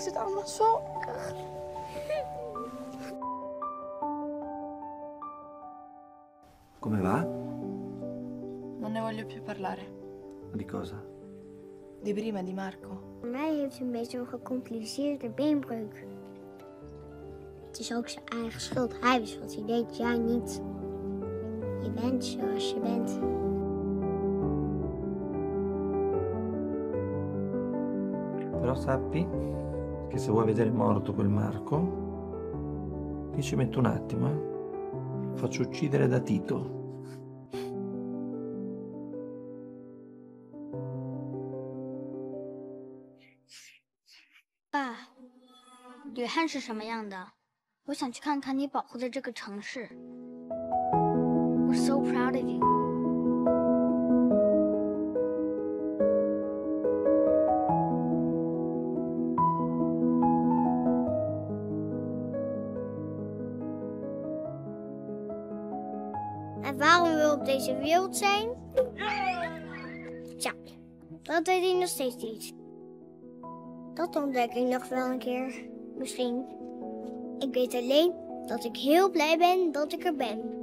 Is het allemaal zo erg? Come va? Non ne voglio più parlare. Di cosa? Di prima di Marco. Voor mij heeft hij een beetje een gecompliceerde beenbreuk. Het is ook zijn eigen schuld. Hij wist wat hij deed, jij niet. Je bent zoals je bent. Però sappi che se vuoi vedere morto quel Marco, io ci metto un attimo, eh. Faccio uccidere da Tito. 爸，吕汉是什么样的？我想去看看你保护的这个城市。We're so proud of you. En waarom we op deze wereld zijn? Tja, dat weet ik nog steeds niet. Dat ontdek ik nog wel een keer. Misschien. Ik weet alleen dat ik heel blij ben dat ik er ben.